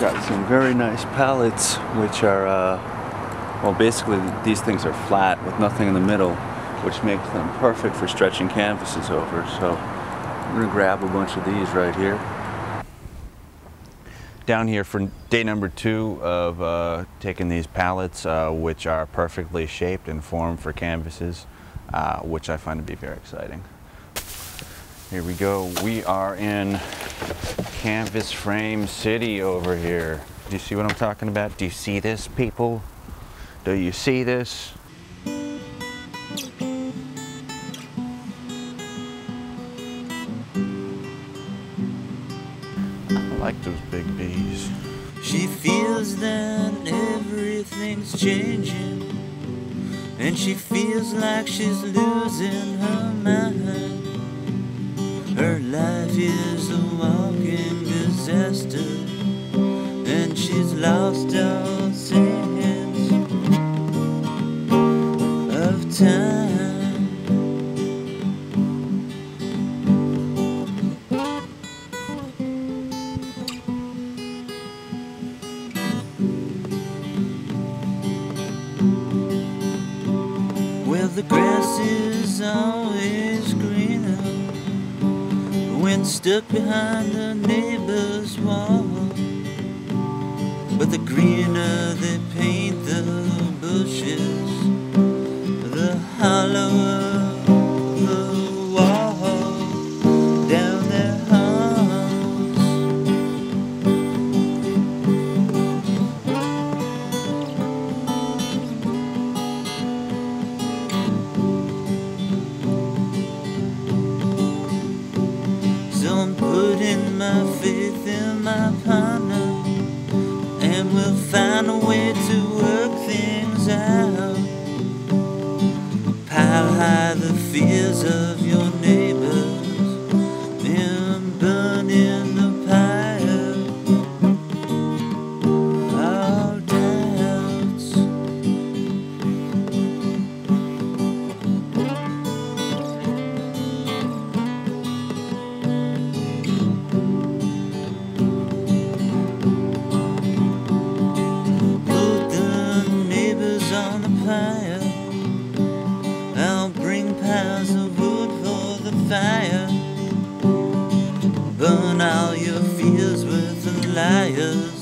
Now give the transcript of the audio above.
got some very nice pallets, which are, uh, well, basically these things are flat with nothing in the middle, which makes them perfect for stretching canvases over. So I'm gonna grab a bunch of these right here. Down here for day number two of uh, taking these pallets, uh, which are perfectly shaped and formed for canvases, uh, which I find to be very exciting. Here we go. We are in Canvas Frame City over here. Do you see what I'm talking about? Do you see this, people? Do you see this? I like those big bees. She feels that everything's changing And she feels like she's losing her mind is a walking disaster And she's lost all sense of time. Well, the grass is always greener when stuck behind the neighbor's wall. But the greener they paint the bushes, I'm putting my faith in my partner, and we'll find a way to work things out. Pile high the fears of your neighbors, fire. I'll bring piles of wood for the fire. Burn all your fears with the liars.